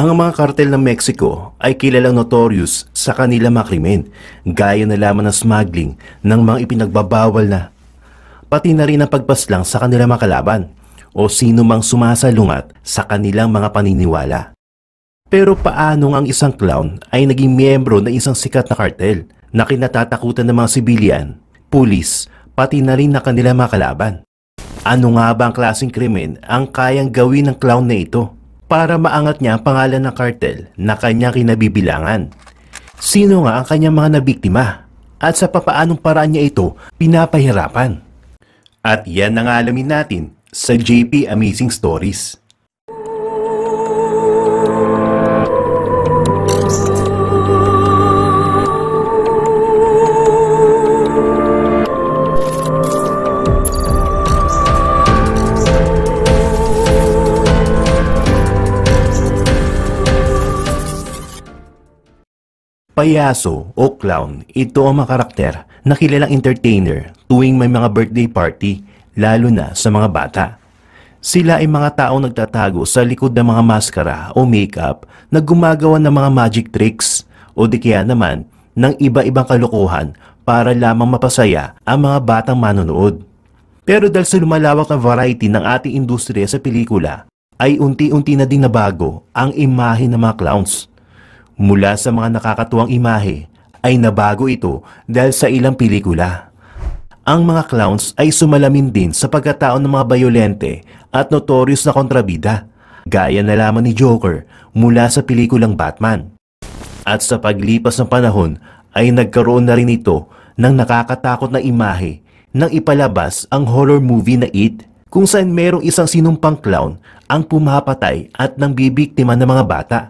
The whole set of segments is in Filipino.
Ang mga kartel ng Mexico ay kilalang notorious sa kanilang mga krimen, gaya na lamang ng smuggling ng mga ipinagbabawal na, pati na rin ang pagpaslang sa kanilang mga kalaban o sino mang sumasalungat sa kanilang mga paniniwala. Pero paano ang isang clown ay naging miyembro ng isang sikat na kartel na kinatatakutan ng mga sibilyan, pulis, pati na rin na kanilang mga kalaban? Ano nga ba ang klaseng krimen ang kayang gawin ng clown na ito? Para maangat niya ang pangalan ng kartel na kanyang kinabibilangan. Sino nga ang kanyang mga nabiktima? At sa papaanong paraan niya ito pinapahirapan? At yan ang alamin natin sa JP Amazing Stories. Payaso o clown, ito ang mga karakter na kilalang entertainer tuwing may mga birthday party, lalo na sa mga bata. Sila ay mga taong nagtatago sa likod ng mga maskara o makeup na gumagawa ng mga magic tricks o di kaya naman ng iba-ibang kalokohan para lamang mapasaya ang mga batang manonood. Pero dahil sa lumalawak na variety ng ating industriya sa pelikula, ay unti-unti na din nabago ang imahe ng mga clowns Mula sa mga nakakatuwang imahe ay nabago ito dahil sa ilang pelikula. Ang mga clowns ay sumalamin din sa pagkatao ng mga bayolente at notorious na kontrabida, gaya na lamang ni Joker mula sa pelikulang Batman. At sa paglipas ng panahon ay nagkaroon na rin ito ng nakakatakot na imahe nang ipalabas ang horror movie na It kung saan merong isang sinumpang clown ang pumapatay at nang bibiktima ng mga bata.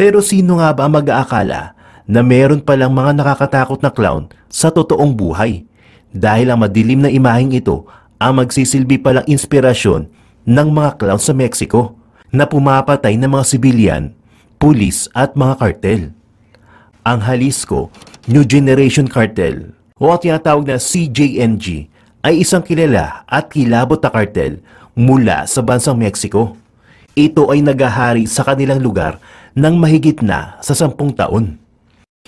Pero sino nga ba mag-aakala na meron palang mga nakakatakot na clown sa totoong buhay? Dahil ang madilim na imaheng ito ang magsisilbi palang inspirasyon ng mga clown sa Mexico na pumapatay ng mga sibilyan, pulis at mga kartel. Ang Jalisco New Generation Cartel o ang tinatawag na CJNG ay isang kilala at kilabot na kartel mula sa bansang Mexico. Ito ay nagahari sa kanilang lugar ng mahigit na sa sampung taon.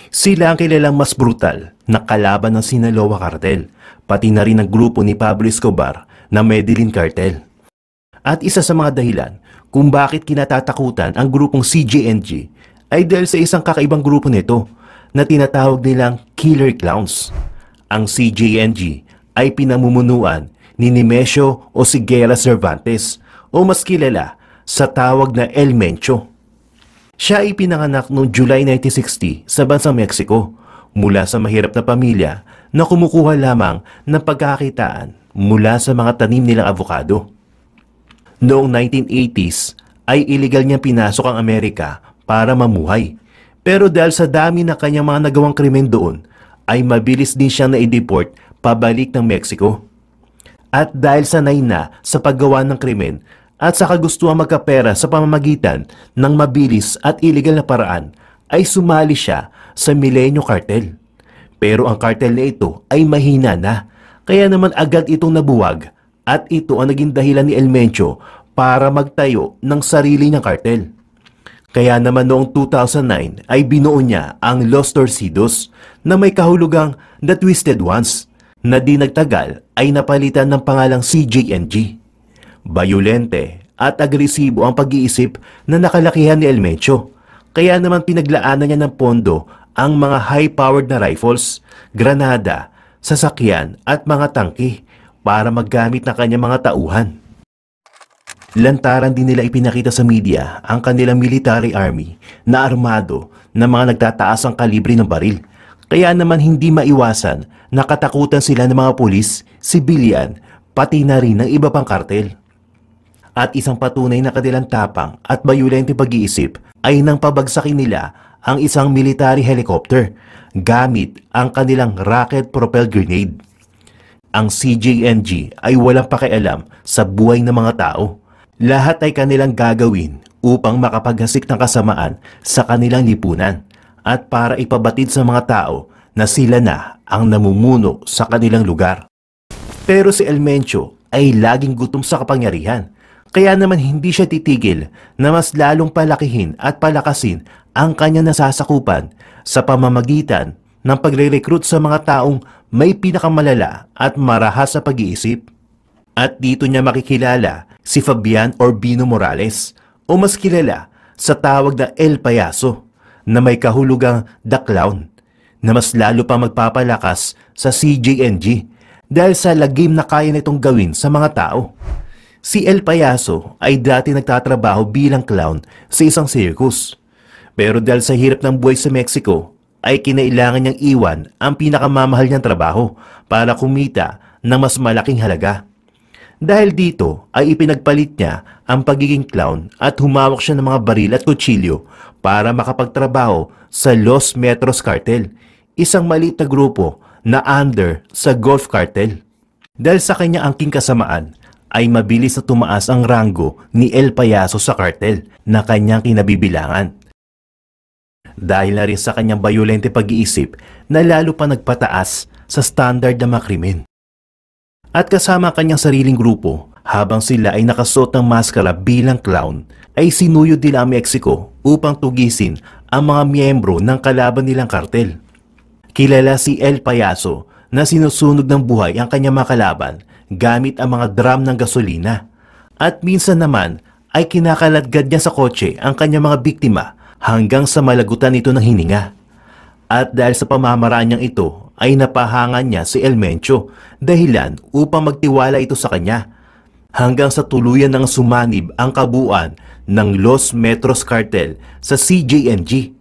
Sila ang kilalang mas brutal na kalaban ng Sinaloa Cartel, pati na rin ang grupo ni Pablo Escobar na Medellin Cartel. At isa sa mga dahilan kung bakit kinatatakutan ang grupong CJNG ay dahil sa isang kakaibang grupo nito na tinatawag nilang Killer Clowns. Ang CJNG ay pinamumunuan ni Nemesio o Siguera Cervantes o mas kilala sa tawag na El Mencho. Siya ay pinanganak noong July 1960 sa bansang Mexico mula sa mahirap na pamilya na kumukuha lamang ng pagkakitaan mula sa mga tanim nilang avocado. Noong 1980s ay illegal niyang pinasok ang Amerika para mamuhay. Pero dahil sa dami na kanyang mga nagawang krimen doon, ay mabilis din siyang na-deport pabalik ng Mexico. At dahil sanay na sa paggawa ng krimen, at sa kagustuhan magkapera sa pamamagitan ng mabilis at illegal na paraan ay sumali siya sa Milenio Cartel. Pero ang cartel na ito ay mahina na kaya naman agad itong nabuwag at ito ang naging dahilan ni El Mencho para magtayo ng sarili niyang cartel. Kaya naman noong 2009 ay binuo niya ang Los Torcidos na may kahulugang The Twisted Ones na di nagtagal ay napalitan ng pangalang CJNG. Bayolente at agresibo ang pag-iisip na nakalakihan ni Elmencho. Kaya naman pinaglaanan niya ng pondo ang mga high-powered na rifles, granada, sasakyan at mga tangke para maggamit ng kanyang mga tauhan. Lantaran din nila ipinakita sa media ang kanilang military army na armado na mga nagtataas ang kalibre ng baril. Kaya naman hindi maiwasan na katakutan sila ng mga pulis, sibilyan, pati na rin ng iba pang kartel at isang patunay na kanilang tapang at bayulente pag-iisip ay nang pabagsakin nila ang isang military helicopter gamit ang kanilang rocket-propelled grenade. Ang CJNG ay walang pakialam sa buhay ng mga tao. Lahat ay kanilang gagawin upang makapaghasik ng kasamaan sa kanilang lipunan at para ipabatid sa mga tao na sila na ang namumuno sa kanilang lugar. Pero si El Mencho ay laging gutom sa kapangyarihan Kaya naman hindi siya titigil na mas lalong palakihin at palakasin ang kanyang nasasakupan sa pamamagitan ng pagre-recruit sa mga taong may pinakamalala at marahas sa pag-iisip. At dito niya makikilala si Fabian Orbino Morales o mas kilala sa tawag na El Payaso na may kahulugang The Clown na mas lalo pa magpapalakas sa CJNG dahil sa lagim na kaya nitong gawin sa mga tao. Si El Payaso ay dati nagtatrabaho bilang clown sa isang circus. Pero dahil sa hirap ng buhay sa Mexico, ay kinailangan niyang iwan ang pinakamamahal niyang trabaho para kumita ng mas malaking halaga. Dahil dito ay ipinagpalit niya ang pagiging clown at humawak siya ng mga baril at kutsilyo para makapagtrabaho sa Los Metros Cartel, isang maliit na grupo na under sa Gulf Cartel. Dahil sa kanya angking kasamaan, ay mabilis na tumaas ang ranggo ni El Payaso sa cartel na kanyang kinabibilangan. Dahil na rin sa kanyang bayolente pag-iisip na lalo pa nagpataas sa standard ng mga krimen. At kasama kanyang sariling grupo, habang sila ay nakasuot ng maskara bilang clown, ay sinuyod nila ang Mexico upang tugisin ang mga miyembro ng kalaban nilang kartel. Kilala si El Payaso na sinusunog ng buhay ang kanyang mga kalaban gamit ang mga drum ng gasolina. At minsan naman ay kinakaladgad niya sa kotse ang kanyang mga biktima hanggang sa malagutan ito ng hininga. At dahil sa pamamaraan niyang ito ay napahangan niya si El Mencho dahilan upang magtiwala ito sa kanya hanggang sa tuluyan ng sumanib ang kabuuan ng Los Metros Cartel sa CJNG.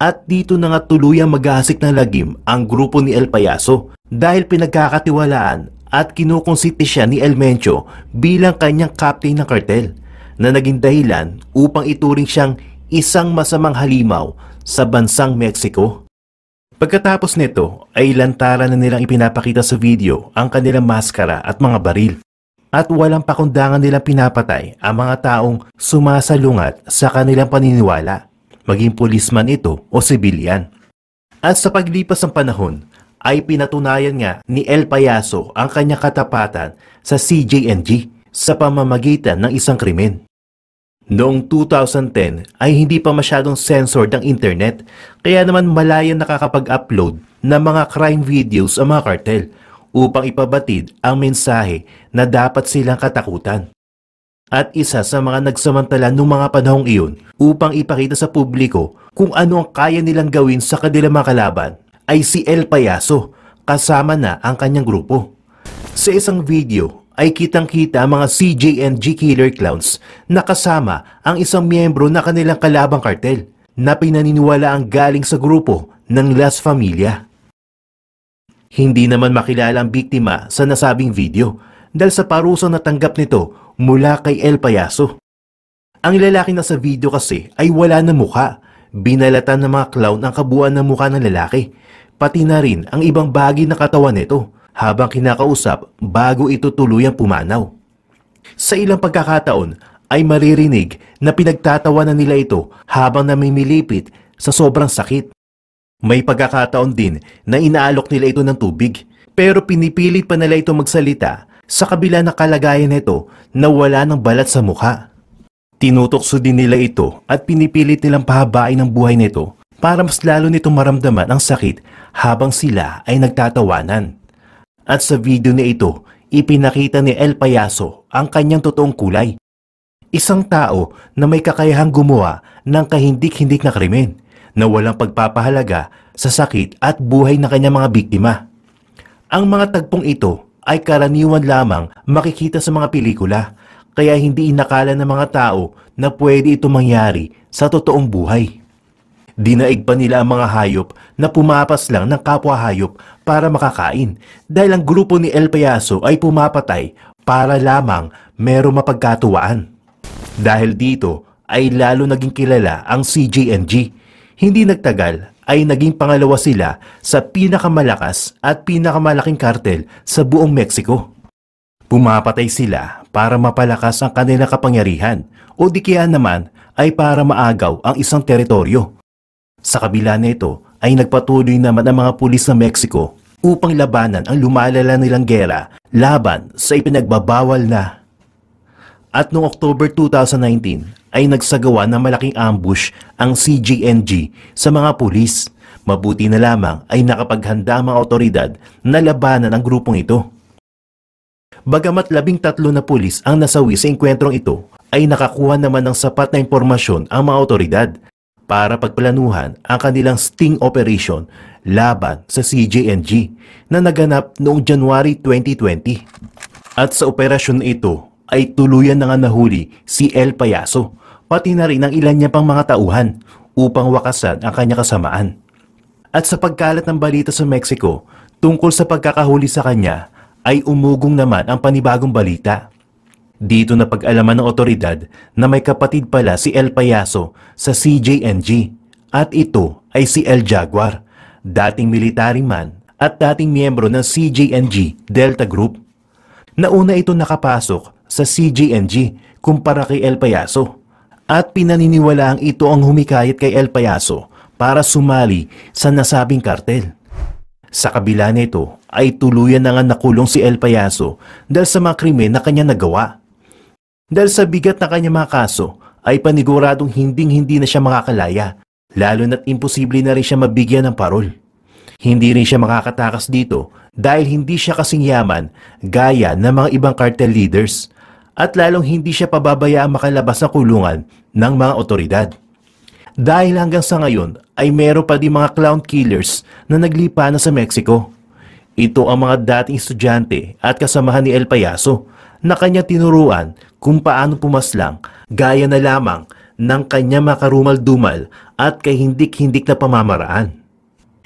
At dito na nga tuluyang maghahasik ng lagim ang grupo ni El Payaso dahil pinagkakatiwalaan at kinukonsiti siya ni El Mencho bilang kanyang captain ng kartel na naging dahilan upang ituring siyang isang masamang halimaw sa bansang Mexico. Pagkatapos nito ay lantaran na nilang ipinapakita sa video ang kanilang maskara at mga baril at walang pakundangan nilang pinapatay ang mga taong sumasalungat sa kanilang paniniwala, maging pulisman ito o sibilyan. At sa paglipas ng panahon ay pinatunayan nga ni El Payaso ang kanyang katapatan sa CJNG sa pamamagitan ng isang krimen. Noong 2010 ay hindi pa masyadong censored ang internet kaya naman malayan nakakapag-upload ng mga crime videos ang mga kartel upang ipabatid ang mensahe na dapat silang katakutan. At isa sa mga nagsamantala noong mga panahong iyon upang ipakita sa publiko kung ano ang kaya nilang gawin sa kanilang mga kalaban ay si El Payaso kasama na ang kanyang grupo. Sa isang video ay kitang-kita ang mga CJNG killer clowns na kasama ang isang miyembro na kanilang kalabang kartel na pinaniniwala ang galing sa grupo ng Las Familia. Hindi naman makilala ang biktima sa nasabing video dahil sa parusang natanggap nito mula kay El Payaso. Ang lalaki na sa video kasi ay wala na mukha. Binalatan ng mga clown ang kabuuan ng mukha ng lalaki pati na rin ang ibang bagay na katawan nito habang kinakausap bago ito tuluyang pumanaw. Sa ilang pagkakataon ay maririnig na pinagtatawanan nila ito habang namimilipit sa sobrang sakit. May pagkakataon din na inaalok nila ito ng tubig pero pinipilit pa nila ito magsalita sa kabila ng kalagayan nito na wala ng balat sa mukha. Tinutokso din nila ito at pinipilit nilang pahabain ang buhay nito para mas lalo nitong maramdaman ang sakit habang sila ay nagtatawanan. At sa video na ito, ipinakita ni El Payaso ang kanyang totoong kulay. Isang tao na may kakayahang gumawa ng kahindik-hindik na krimen na walang pagpapahalaga sa sakit at buhay ng kanyang mga biktima. Ang mga tagpong ito ay karaniwan lamang makikita sa mga pelikula kaya hindi inakala ng mga tao na pwede ito mangyari sa totoong buhay. Dinaig pa nila ang mga hayop na pumapas lang ng kapwa hayop para makakain dahil ang grupo ni El Payaso ay pumapatay para lamang merong mapagkatuwaan. Dahil dito ay lalo naging kilala ang CJNG. Hindi nagtagal ay naging pangalawa sila sa pinakamalakas at pinakamalaking kartel sa buong Mexico. Pumapatay sila para mapalakas ang kanilang kapangyarihan o di kaya naman ay para maagaw ang isang teritoryo. Sa kabila nito ay nagpatuloy naman ang mga pulis ng Mexico upang labanan ang lumalala nilang gera laban sa ipinagbabawal na At noong October 2019 ay nagsagawa ng malaking ambush ang CJNG sa mga pulis. Mabuti na lamang ay nakapaghanda ang mga otoridad na labanan ang grupong ito. Bagamat labing tatlo na pulis ang nasawi sa engkwentrong ito, ay nakakuha naman ng sapat na impormasyon ang mga otoridad para pagplanuhan ang kanilang sting operation laban sa CJNG na naganap noong January 2020. At sa operasyon ito ay tuluyan na nga nahuli si El Payaso, pati na rin ang ilan niya pang mga tauhan upang wakasan ang kanya kasamaan. At sa pagkalat ng balita sa Mexico tungkol sa pagkakahuli sa kanya ay umugong naman ang panibagong balita. Dito na pag-alaman ng otoridad na may kapatid pala si El Payaso sa CJNG at ito ay si El Jaguar, dating military man at dating miyembro ng CJNG Delta Group. Nauna ito nakapasok sa CJNG kumpara kay El Payaso at pinaniniwalaang ito ang humikayat kay El Payaso para sumali sa nasabing kartel. Sa kabila nito ay tuluyan na nga nakulong si El Payaso dahil sa mga krimen na kanya nagawa. Dahil sa bigat na kanya mga kaso ay paniguradong hinding-hindi na siya makakalaya lalo na't imposible na rin siya mabigyan ng parol. Hindi rin siya makakatakas dito dahil hindi siya kasing yaman gaya ng mga ibang cartel leaders at lalong hindi siya pababayaang makalabas sa kulungan ng mga otoridad. Dahil hanggang sa ngayon ay meron pa din mga clown killers na naglipa na sa Mexico. Ito ang mga dating estudyante at kasamahan ni El Payaso na kanya tinuruan kung paano pumaslang gaya na lamang ng kanya makarumal-dumal at kay hindik-hindik na pamamaraan.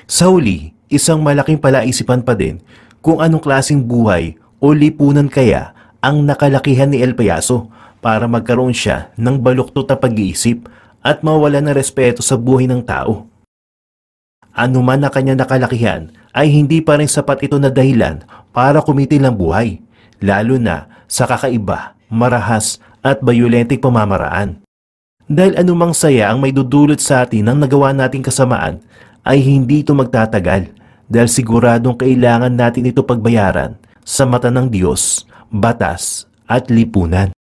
Sa huli, isang malaking palaisipan pa din kung anong klasing buhay o lipunan kaya ang nakalakihan ni El Payaso para magkaroon siya ng baluktot na pag-iisip at mawala ng respeto sa buhay ng tao. Ano man na kanya nakalakihan ay hindi pa rin sapat ito na dahilan para kumitil ang buhay, lalo na sa kakaiba, marahas at bayulentik pamamaraan. Dahil anumang saya ang may dudulot sa atin ng nagawa nating kasamaan ay hindi ito magtatagal dahil siguradong kailangan natin ito pagbayaran sa mata ng Diyos, batas at lipunan.